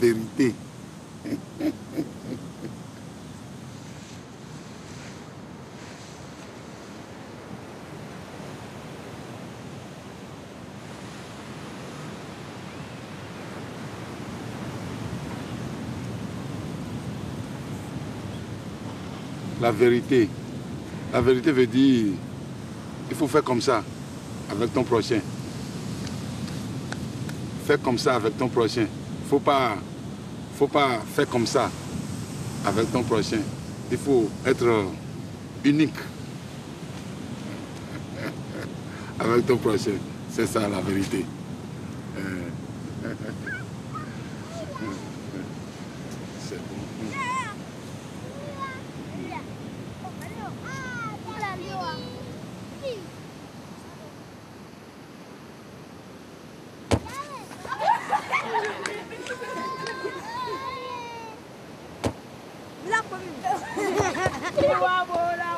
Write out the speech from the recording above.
La vérité. La vérité veut dire, il faut faire comme ça avec ton prochain. Fais comme ça avec ton prochain. Faut pas, faut pas faire comme ça avec ton prochain. Il faut être unique avec ton prochain. C'est ça la vérité. Euh, C'est bon. 哈哈哈！哈哈哈